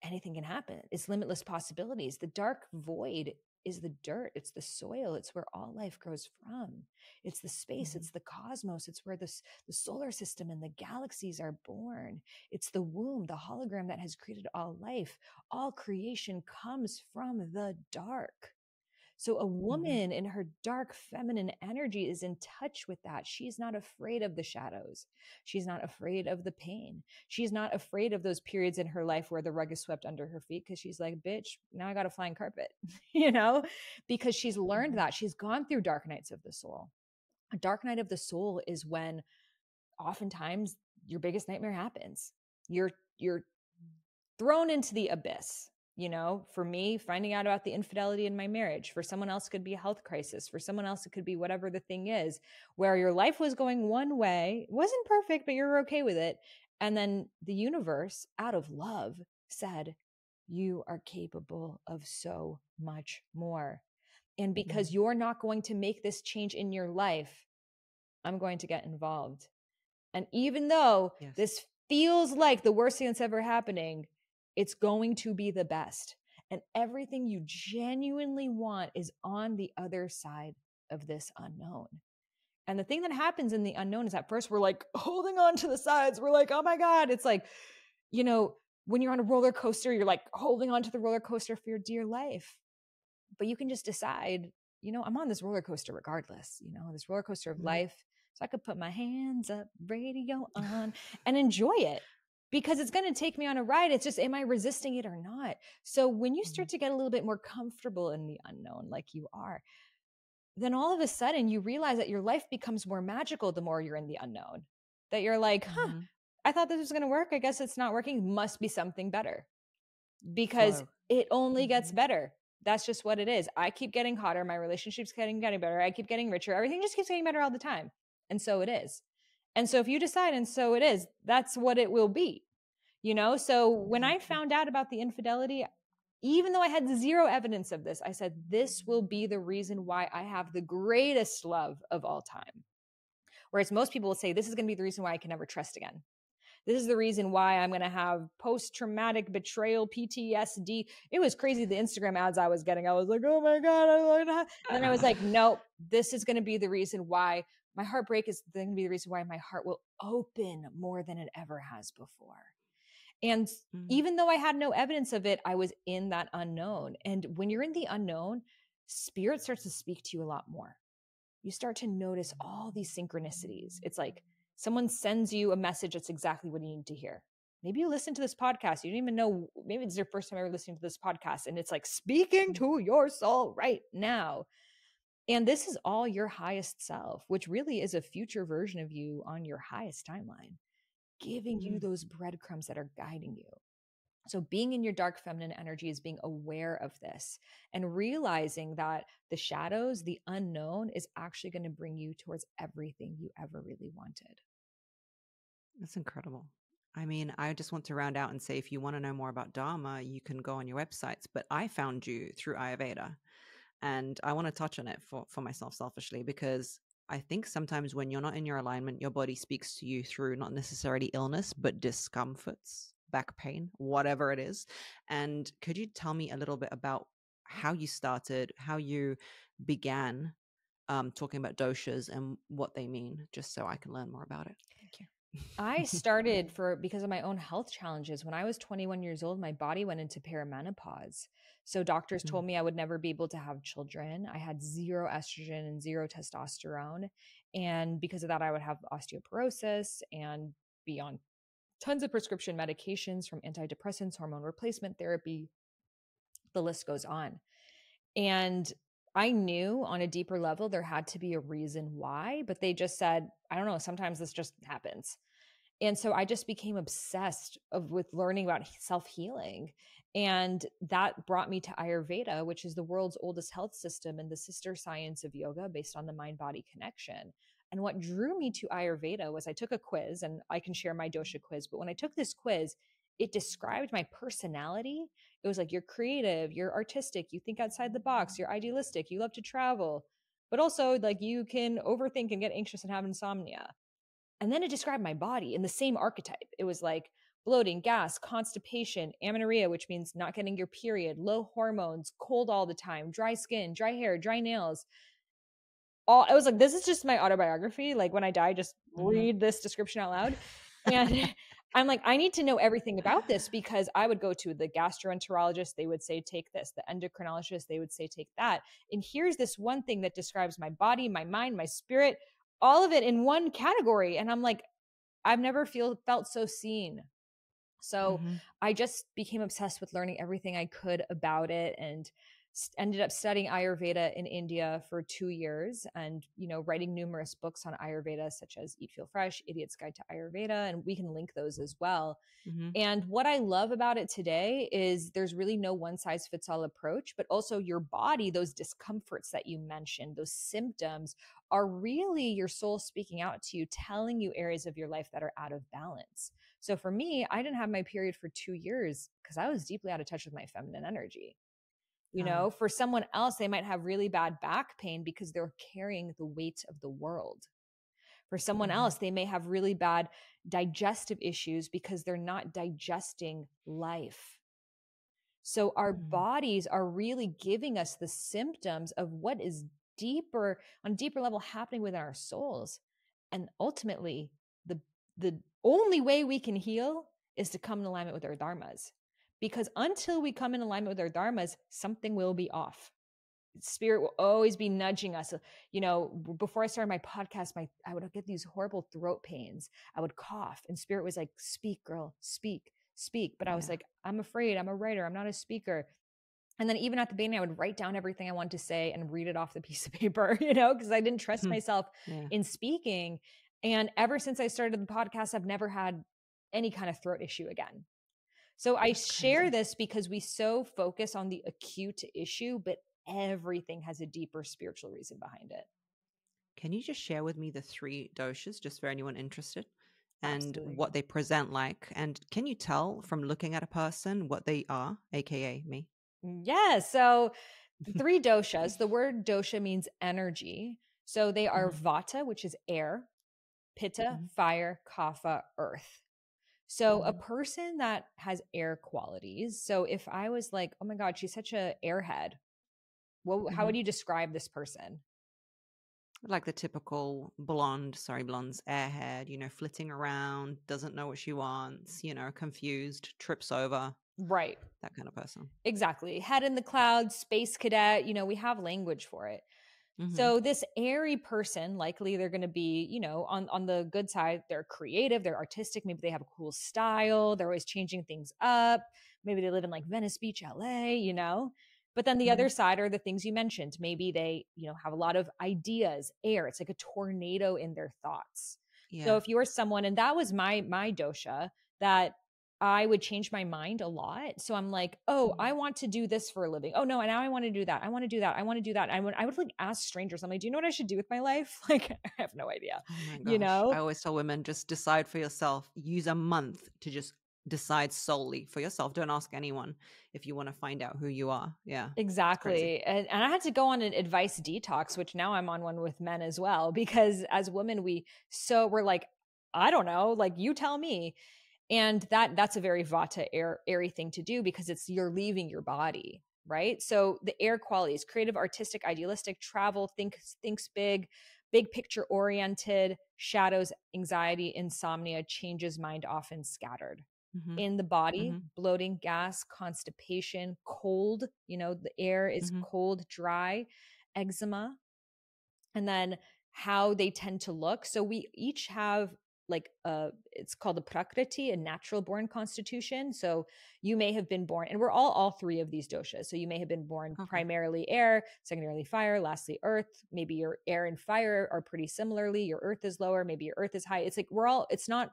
anything can happen. It's limitless possibilities. The dark void is the dirt, it's the soil, it's where all life grows from. It's the space, Mhm. it's the cosmos, it's where this the solar system and the galaxies are born. It's the womb, the hologram that has created all life. All creation comes from the dark. So a woman in her dark feminine energy is in touch with that. She's not afraid of the shadows. She's not afraid of the pain. She's not afraid of those periods in her life where the rug is swept under her feet because she's like, bitch, now I got a flying carpet, you know, because she's learned Mhm. that. She's gone through dark nights of the soul. A dark night of the soul is when oftentimes your biggest nightmare happens. You're, you're thrown into the abyss. You know, for me, finding out about the infidelity in my marriage. For someone else, it could be a health crisis. For someone else, it could be whatever the thing is, where your life was going one way, wasn't perfect, but you're okay with it. And then the universe, out of love, said, You are capable of so much more. And mm-hmm. because you're not going to make this change in your life, I'm going to get involved. And even though Yes. this feels like the worst thing that's ever happening, it's going to be the best. And everything you genuinely want is on the other side of this unknown. And the thing that happens in the unknown is at first we're like holding on to the sides. We're like, oh my God. It's like, you know, when you're on a roller coaster, you're like holding on to the roller coaster for your dear life. But you can just decide, you know, I'm on this roller coaster regardless, you know, this roller coaster of Mhm. life. So I could put my hands up, radio on, and enjoy it because it's going to take me on a ride. It's just, am I resisting it or not? So when you start to get a little bit more comfortable in the unknown, like you are, then all of a sudden you realize that your life becomes more magical the more you're in the unknown. That you're like, huh, Mhm. I thought this was going to work. I guess it's not working. Must be something better because it only gets Mhm. better. That's just what it is. I keep getting hotter. My relationship's getting getting better. I keep getting richer. Everything just keeps getting better all the time. And so it is. And so if you decide, and so it is, that's what it will be. You know? So when I mm-hmm. found out about the infidelity, even though I had zero evidence of this, I said, this will be the reason why I have the greatest love of all time. Whereas most people will say, this is going to be the reason why I can never trust again. This is the reason why I'm going to have post traumatic betrayal, PTSD. It was crazy the Instagram ads I was getting. I was like, oh my God. I. And then I was like, nope, this is going to be the reason why my heartbreak is going to be the reason why my heart will open more than it ever has before. And Mm. even though I had no evidence of it, I was in that unknown. And when you're in the unknown, spirit starts to speak to you a lot more. You start to notice all these synchronicities. It's like someone sends you a message that's exactly what you need to hear. Maybe you listen to this podcast. You don't even know, maybe it's your first time ever listening to this podcast, and it's like speaking to your soul right now. And this is all your highest self, which really is a future version of you on your highest timeline, giving you those mm-hmm. breadcrumbs that are guiding you. So, being in your dark feminine energy is being aware of this and realizing that the shadows, the unknown, is actually going to bring you towards everything you ever really wanted. That's incredible. I mean, I just want to round out and say if you want to know more about Dharma, you can go on your websites. But I found you through Ayurveda. And I want to touch on it for, for myself selfishly because I think sometimes when you're not in your alignment, your body speaks to you through not necessarily illness, but discomforts, back pain, whatever it is. And could you tell me a little bit about how you started, how you began um, talking about doshas and what they mean, just so I can learn more about it? Thank you. I started for because of my own health challenges. When I was 21 years old, my body went into perimenopause. So doctors Mm. told me I would never be able to have children. I had zero estrogen and zero testosterone. And because of that, I would have osteoporosis and be on tons of prescription medications from antidepressants, hormone replacement therapy. The list goes on. And I knew on a deeper level there had to be a reason why, but they just said, I don't know, sometimes this just happens. and so i just became obsessed of, with learning about self-healing and that brought me to ayurveda which is the world's oldest health system and the sister science of yoga based on the mind body connection. And what drew me to ayurveda was i took a quiz and i can share my dosha quiz but when i took this quiz it described my personality. It was like you're creative you're artistic you think outside the box you're idealistic you love to travel. But also like you can overthink and get anxious and have insomnia. And then it described my body in the same archetype. It was like bloating, gas, constipation, amenorrhea, which means not getting your period, low hormones, cold all the time, dry skin, dry hair, dry nails. All I was like, this is just my autobiography. Like when I die, just mm-hmm. read this description out loud. And I'm like, I need to know everything about this because I would go to the gastroenterologist, they would say, take this. The endocrinologist, they would say, take that. And here's this one thing that describes my body, my mind, my spirit, all of it in one category and i'm like i've never feel felt so seen so mm-hmm. i just became obsessed with learning everything i could about it and ended up studying ayurveda in india for two years and you know writing numerous books on ayurveda such as eat feel fresh idiot's guide to ayurveda and we can link those as well mm-hmm. and what i love about it today is there's really no one size fits all approach but also your body those discomforts that you mentioned those symptoms are really your soul speaking out to you telling you areas of your life that are out of balance so for me i didn't have my period for two years because i was deeply out of touch with my feminine energy you know, for someone else, they might have really bad back pain because they're carrying the weight of the world. For someone mm-hmm. else, they may have really bad digestive issues because they're not digesting life. So our mm-hmm. bodies are really giving us the symptoms of what is deeper on a deeper level happening within our souls. And ultimately, the the only way we can heal is to come in alignment with our dharmas because until we come in alignment with our dharmas something will be off. Spirit will always be nudging us you know before i started my podcast my i would get these horrible throat pains. I would cough and spirit was like speak girl speak speak. But i was like i'm afraid i'm a writer i'm not a speaker. And then even at the beginning i would write down everything i wanted to say and read it off the piece of paper you know because i didn't trust hmm. myself yeah. in speaking and ever since i started the podcast i've never had any kind of throat issue again so I share this because we so focus on the acute issue, but everything has a deeper spiritual reason behind it. Can you just share with me the three doshas, just for anyone interested, and Absolutely. what they present like? And can you tell from looking at a person what they are, aka me? Yeah. So three doshas. The word dosha means energy. So they are mm-hmm. vata, which is air, pitta, mm-hmm. fire, kapha, earth. So a mm-hmm. person that has air qualities. So if I was like, oh my God, she's such a airhead, well, mm-hmm. how would mm-hmm. you describe this person? Like the typical blonde, sorry, blondes, airhead, you know, flitting around, doesn't know what she wants, you know, confused, trips over. Right. That kind of person. Exactly. Head in the clouds, space cadet, you know, we have language for it. Mm-hmm. So this airy person, likely they're going to be, you know, on on the good side, they're creative, they're artistic, maybe they have a cool style, they're always changing things up. Maybe they live in like Venice Beach, LA, you know. But then the mm-hmm. other side are the things you mentioned. Maybe they, you know, have a lot of ideas, air. It's like a tornado in their thoughts. Yeah. So if you are someone and that was my my dosha that I would change my mind a lot. So I'm like, oh, mm-hmm. I want to do this for a living. Oh no, and now I want to do that. I want to do that. I want to do that. I would I would like ask strangers. I'm like, do you know what I should do with my life? Like, I have no idea. Oh you know, I always tell women just decide for yourself. Use a month to just decide solely for yourself. Don't ask anyone if you want to find out who you are. Yeah. Exactly. And, and I had to go on an advice detox, which now I'm on one with men as well, because as women, we so we're like, I don't know, like you tell me and that that's a very vata air airy thing to do because it's you're leaving your body right so the air qualities creative artistic idealistic travel think thinks big big picture oriented shadows anxiety insomnia changes mind often scattered mm-hmm. in the body mm-hmm. bloating gas constipation cold you know the air is mm-hmm. cold dry eczema and then how they tend to look so we each have like uh it's called a prakriti a natural born constitution so you may have been born and we're all all three of these doshas so you may have been born okay. primarily air secondarily fire lastly earth maybe your air and fire are pretty similarly your earth is lower maybe your earth is high it's like we're all it's not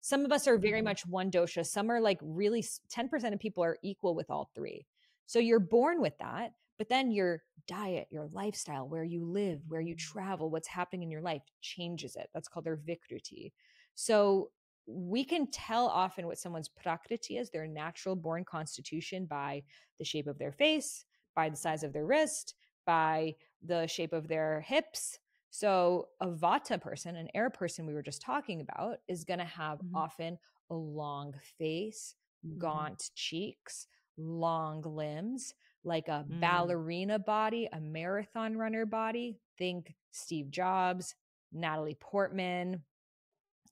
Some of us are very Mhm. much one dosha. Some are like really 10% of people are equal with all three. So you're born with that, but then your diet, your lifestyle, where you live, where you travel, what's happening in your life changes it. That's called their vikruti. So we can tell often what someone's prakriti is, their natural born constitution, by the shape of their face, by the size of their wrist, by the shape of their hips. So a vata person, an air person we were just talking about, is going to have Mhm. often a long face, Mhm. gaunt cheeks, long limbs, like a Mm. ballerina body, a marathon runner body. Think Steve Jobs, Natalie Portman,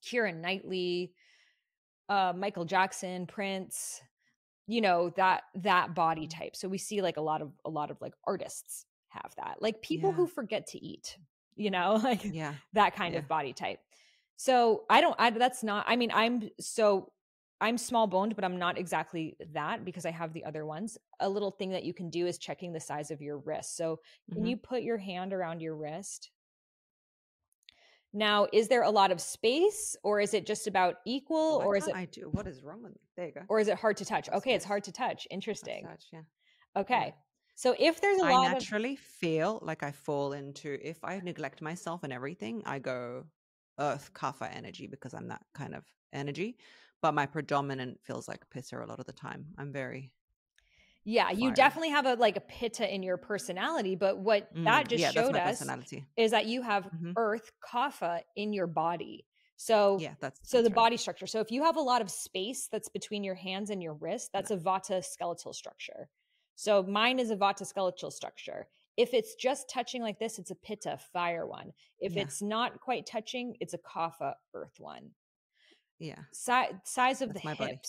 Keira Knightley, uh, Michael Jackson, Prince, you know, that that body Mhm. type. So we see like a lot of a lot of like artists have that. Like people Yeah. who forget to eat, you know, like Yeah. that kind Yeah. of body type. So I don't I that's not I mean I'm so I'm small boned but I'm not exactly that because I have the other ones. A little thing that you can do is checking the size of your wrist. So can Mhm. you put your hand around your wrist? Now, is there a lot of space or is it just about equal Why or is it I do? What is wrong with me? There you go. or is it hard to touch? That's Okay, it's hard to touch. Interesting. such, yeah. Okay. So if there's a I lot of I naturally feel like I fall into if I neglect myself and everything, I go earth kapha energy because I'm that kind of energy. But my predominant feels like pisser a lot of the time. I'm very yeah, you definitely have a like a pitta in your personality, but what that Mm, just yeah, showed us is that you have Mhm. earth kapha in your body. So Yeah, that's so that's the right. body structure. So if you have a lot of space that's between your hands and your wrist, that's a vata skeletal structure. So mine is a vata skeletal structure. If it's just touching like this, it's a pitta fire one. If Yeah. it's not quite touching, it's a kapha earth one. Yeah. Si- size of That's the my body.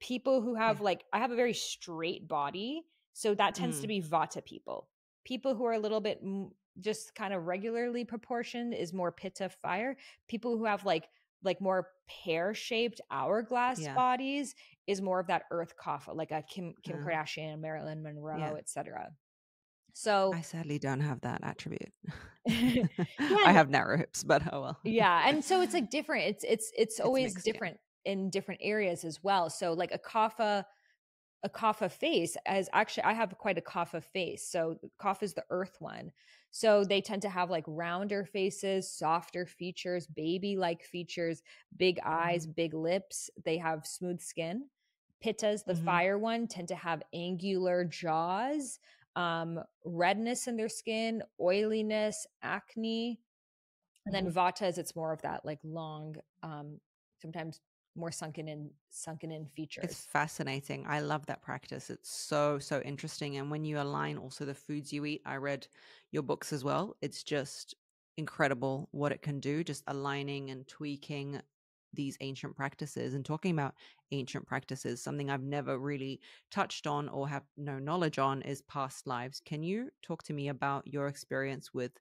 People who have like I have a very straight body, so that tends to Mm. be vata people. People who are a little bit m- just kind of regularly proportioned is more pitta fire. People who have like like more pear shaped hourglass Yeah. bodies is more of that earth kapha, like a Kim Kim Uh, Kardashian, Marilyn Monroe, yeah. etc. So I sadly don't have that attribute. yeah, I have narrow hips, but oh well. yeah and so it's like different it's it's it's It's always mixed, different in different areas as well so like a kapha a kapha face as actually i have quite a kapha face so kapha is the earth one so they tend to have like rounder faces softer features baby like features big eyes Mm-hmm. big lips they have smooth skin pittas the Mhm. fire one tend to have angular jaws um redness in their skin oiliness acne and then. Vatas, it's more of that like long, um, sometimes more sunken in sunken in features. It's fascinating. I love that practice. It's so, so interesting. And when you align also the foods you eat, I read your books as well. It's just incredible what it can do, just aligning and tweaking these ancient practices and talking about ancient practices. Something I've never really touched on or have no knowledge on is past lives. Can you talk to me about your experience with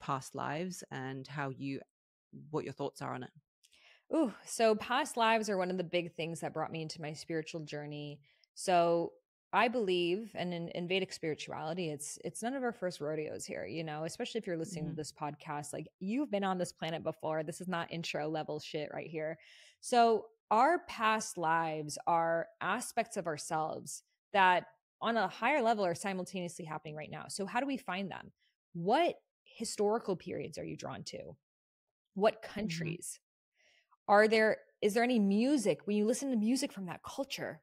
past lives and how you, what your thoughts are on it? Ooh, so past lives are one of the big things that brought me into my spiritual journey. So I believe, and in, in Vedic spirituality, it's it's none of our first rodeos here, you know, especially if you're listening Mhm. to this podcast. Like you've been on this planet before. This is not intro level shit right here. So our past lives are aspects of ourselves that on a higher level are simultaneously happening right now. So how do we find them? What historical periods are you drawn to? What countries? Are there is there any music when you listen to music from that culture?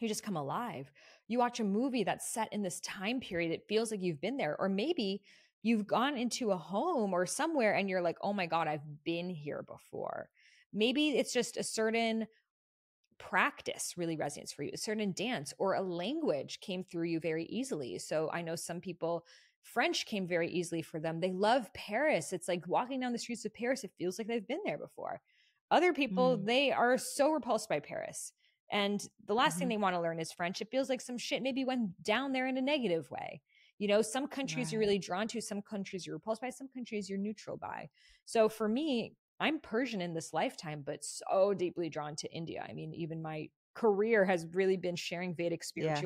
You just come alive. You watch a movie that's set in this time period, it feels like you've been there. Or maybe you've gone into a home or somewhere and you're like, oh my God, I've been here before. Maybe it's just a certain practice really resonates for you, a certain dance or a language came through you very easily. So I know some people, French came very easily for them. They love Paris. It's like walking down the streets of Paris, it feels like they've been there before. Other people, Mm. they are so repulsed by Paris. And the last thing Mhm. they want to learn is French. It feels like some shit maybe went down there in a negative way. You know, some countries you're really drawn to, some countries you're repulsed by, some countries you're neutral by. So for me, I'm Persian in this lifetime, but so deeply drawn to India. I mean, even my career has really been sharing Vedic Yes.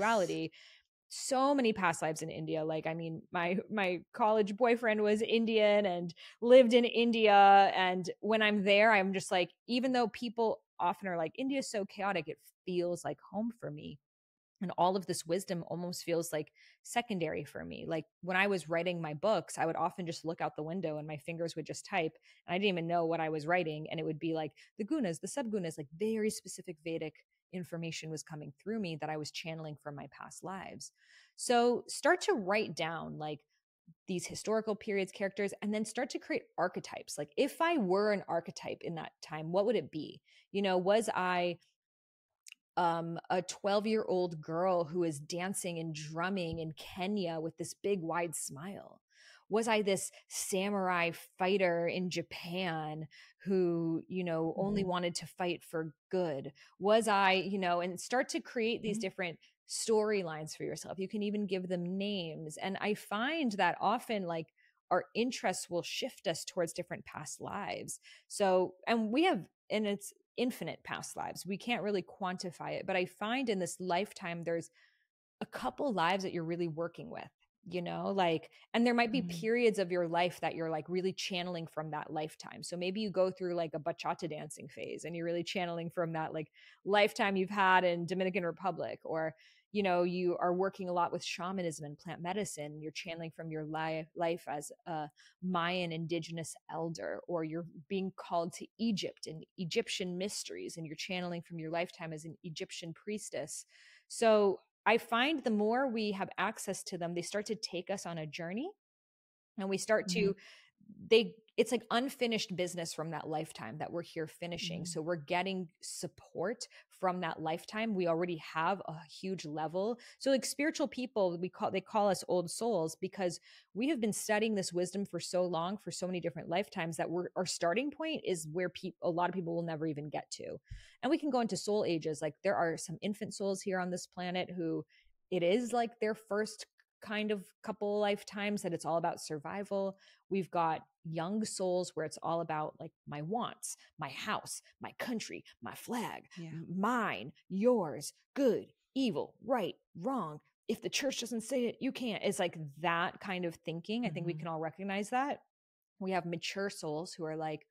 So many past lives in India. Like, I mean, my my college boyfriend was Indian and lived in India. And when I'm there, I'm just like, even though people often are like, India is so chaotic, it feels like home for me and all of this wisdom almost feels like secondary for me like when i was writing my books i would often just look out the window and my fingers would just type and i didn't even know what i was writing and it would be like the gunas the subgunas like very specific vedic information was coming through me that i was channeling from my past lives. So start to write down like these historical periods characters and then start to create archetypes. Like if i were an archetype in that time what would it be? You know was i um, a 12 year old girl who is dancing and drumming in Kenya with this big wide smile? Was I this samurai fighter in Japan who, you know, only mm-hmm. wanted to fight for good? Was I, you know, and start to create these mm-hmm. different storylines for yourself. You can even give them names. And I find that often, like, our interests will shift us towards different past lives. So, and we have, and it's infinite past lives. We can't really quantify it, but I find in this lifetime, there's a couple lives that you're really working with, you know, like, and there might be mm-hmm. periods of your life that you're like really channeling from that lifetime. So maybe you go through like a bachata dancing phase and you're really channeling from that like lifetime you've had in Dominican Republic or, you know you are working a lot with shamanism and plant medicine you're channeling from your life life as a mayan indigenous elder or you're being called to egypt and egyptian mysteries and you're channeling from your lifetime as an egyptian priestess so i find the more we have access to them they start to take us on a journey and we start mm-hmm. to they it's like unfinished business from that lifetime that we're here finishing. Mm-hmm. So we're getting support from that lifetime. We already have a huge level. So like spiritual people, we call they call us old souls because we have been studying this wisdom for so long, for so many different lifetimes that we're our starting point is where people a lot of people will never even get to. And we can go into soul ages. Like there are some infant souls here on this planet who it is like their first kind of couple lifetimes that it's all about survival. We've got young souls where it's all about like my wants, my house, my country, my flag, yeah. mine, yours, good, evil, right, wrong. If the church doesn't say it, you can't. It's like that kind of thinking. Mm-hmm. I think we mm-hmm. can all recognize that. We have mature souls who are like,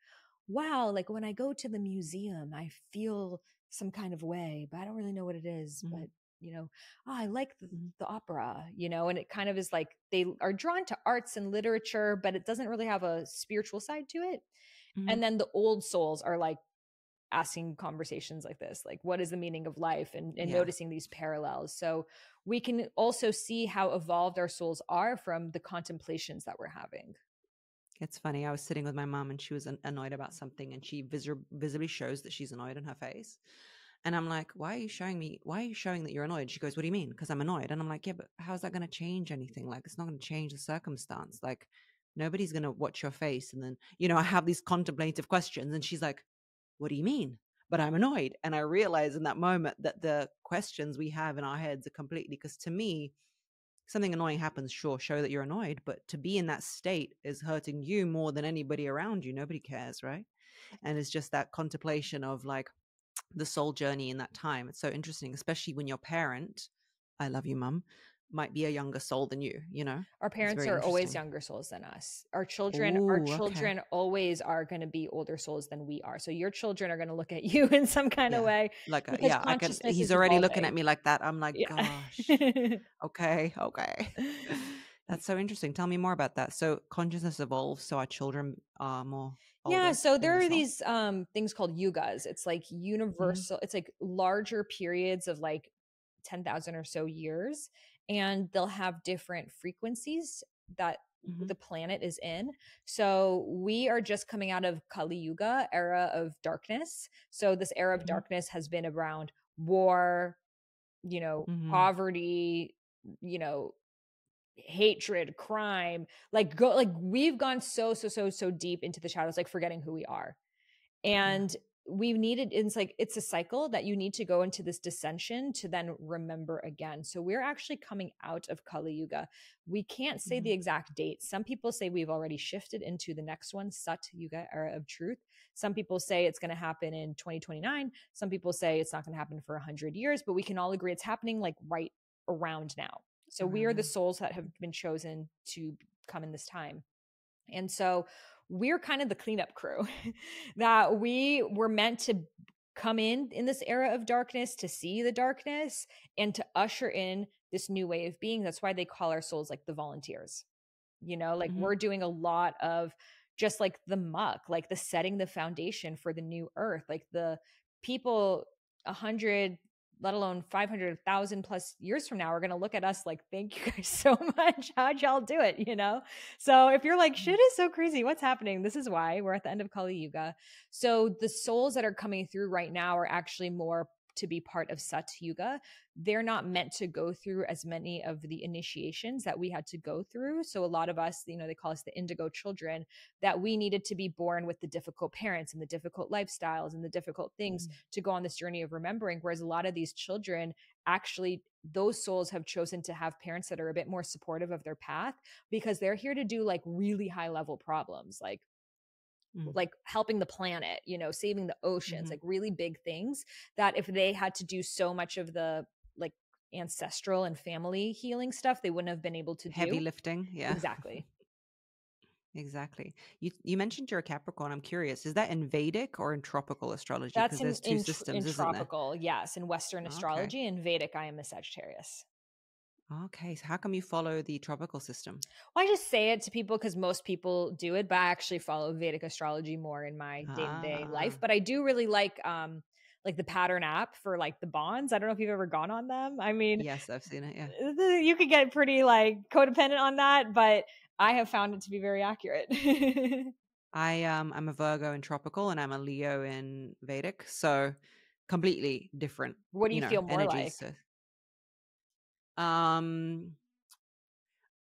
wow, like when I go to the museum, I feel some kind of way, but I don't really know what it is. Mm-hmm. But you know, oh, I like the, the, opera, you know, and it kind of is like they are drawn to arts and literature, but it doesn't really have a spiritual side to it. Mm-hmm. And then the old souls are like asking conversations like this, like what is the meaning of life and, and yeah. noticing these parallels. So we can also see how evolved our souls are from the contemplations that we're having. It's funny. I was sitting with my mom and she was annoyed about something and she vis- visibly shows that she's annoyed in her face. And I'm like, why are you showing me? Why are you showing that you're annoyed? She goes, what do you mean? Because I'm annoyed. And I'm like, yeah, but how's that going to change anything? Like, it's not going to change the circumstance. Like, nobody's going to watch your face. And then, you know, I have these contemplative questions. And she's like, what do you mean? But I'm annoyed. And I realize in that moment that the questions we have in our heads are completely, because to me, something annoying happens, sure, show that you're annoyed. But to be in that state is hurting you more than anybody around you. Nobody cares, right? And it's just that contemplation of like, the soul journey in that time. It's so interesting, especially when your parent, I love you, mum, might be a younger soul than you, you know? Our parents are always younger souls than us. Our children, Ooh, our children okay. always are going to be older souls than we are. So your children are going to look at you in some kind yeah. of way. Like, uh, a, yeah, I can, he's already evolving. looking at me like that. I'm like, yeah. gosh, okay, okay. That's so interesting. Tell me more about that. So consciousness evolves, so our children are more. Yeah, so there are these um, things called yugas. It's like mm-hmm. universal. Mm-hmm. It's like larger periods of like ten thousand or so years, and they'll have different frequencies that mm-hmm. the planet is in. So we are just coming out of Kali Yuga era of darkness. So this era of mm-hmm. darkness has been around war, you know, mm-hmm. poverty, you know, hatred, crime, like go like we've gone so so so so deep into the shadows, like forgetting who we are. And we've needed it's like it's a cycle that you need to go into this dissension to then remember again. So we're actually coming out of Kali Yuga. We can't say mm-hmm. the exact date. Some people say we've already shifted into the next one, Sat Yuga era of truth. Some people say it's going to happen in 2029. Some people say it's not going to happen for 100 years, but we can all agree it's happening like right around now. So mm-hmm. we are the mm-hmm. souls that have been chosen to come in this time. And so we're kind of the cleanup crew that we were meant to come in in this era of darkness to see the darkness and to usher in this new way of being that's why they call our souls like the volunteers you know like mm-hmm. we're doing a lot of just like the muck like the setting the foundation for the new earth like the people a hundred let alone 500,000 plus years from now are going to look at us like, thank you guys so much. How'd y'all do it? You know? So if you're like, mm. shit is so crazy, what's happening? This is why we're at the end of Kali Yuga. So the souls that are coming through right now are actually more to be part of Sat Yuga, they're not meant to go through as many of the initiations that we had to go through. So a lot of us, you know, they call us the indigo children, that we needed to be born with the difficult parents and the difficult lifestyles and the difficult things mm. to go on this journey of remembering. Whereas a lot of these children actually those souls have chosen to have parents that are a bit more supportive of their path because they're here to do like really high level problems like mm. like helping the planet, you know, saving the oceans, mm-hmm. like really big things that if they had to do so much of the like ancestral and family healing stuff, they wouldn't have been able to heavy do. lifting. Yeah. Exactly. Exactly. You you mentioned you're a Capricorn. I'm curious, is that in Vedic or in tropical astrology? That's in, there's two in, systems, in tropical, yes. In Western astrology, in Vedic, I am a Sagittarius. Okay, so how come you follow the tropical system? Well, I just say it to people because most people do it, but I actually follow Vedic astrology more in my day to day life. But I do really like um like the pattern app for like the bonds. I don't know if you've ever gone on them. I mean, yes, I've seen it. Yeah, you could get pretty like codependent on that, but I have found it to be very accurate. I um I'm a Virgo in tropical and I'm a Leo in Vedic, so completely different. What do you, you know, feel more energies, like? So um,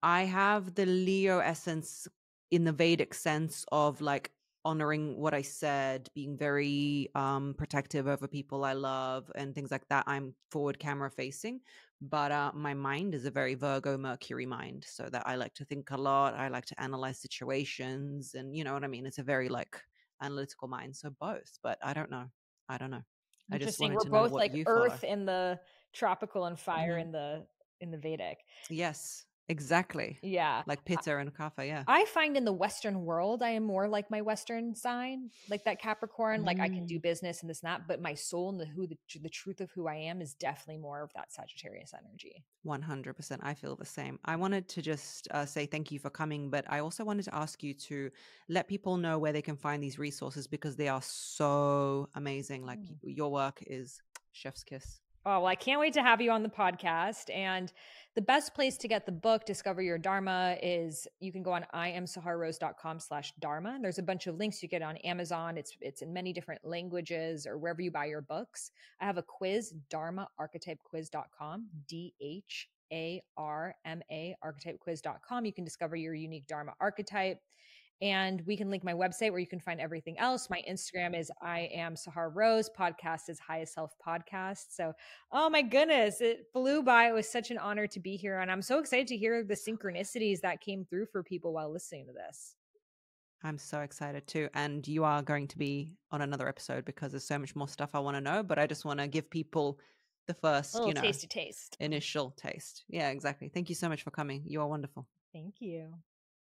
I have the Leo essence in the Vedic sense of like honoring what I said, being very um, protective over people I love and things like that. I'm forward camera facing, but uh, my mind is a very Virgo Mercury mind, so that I like to think a lot. I like to analyze situations, and you know what I mean. It's a very like analytical mind. So both, but I don't know. I don't know. I just wanted We're to both know like Earth in the tropical and fire mm-hmm. in the in the Vedic. Yes, exactly. Yeah. Like Pitta and Kapha, yeah. I find in the Western world, I am more like my Western sign, like that Capricorn. Mm. Like I can do mm. business and this and that, but my soul and the who the, the truth of who I am is definitely more of that Sagittarius energy. 100%. I feel the same. I wanted to just uh, say thank you for coming, but I also wanted to ask you to let people know where they can find these resources because they are so amazing. Like mm. your work is chef's kiss. Oh, well, I can't wait to have you on the podcast. And the best place to get the book, Discover Your Dharma, is you can go on iamsahararose.com slash dharma. There's a bunch of links you get on Amazon. It's it's in many different languages or wherever you buy your books. I have a quiz, dharmaarchetypequiz.com, D-H A R M A archetypequiz.com. You can discover your unique Dharma archetype. And we can link my website where you can find everything else. My Instagram is I am Sahara Rose. Podcast is Highest Self Podcast. So, oh my goodness, it flew by. It was such an honor to be here. And I'm so excited to hear the synchronicities that came through for people while listening to this. I'm so excited too. And you are going to be on another episode because there's so much more stuff I want to know. But I just want to give people the first, you know, tasty taste. Initial taste. Yeah, exactly. Thank you so much for coming. You are wonderful. Thank you.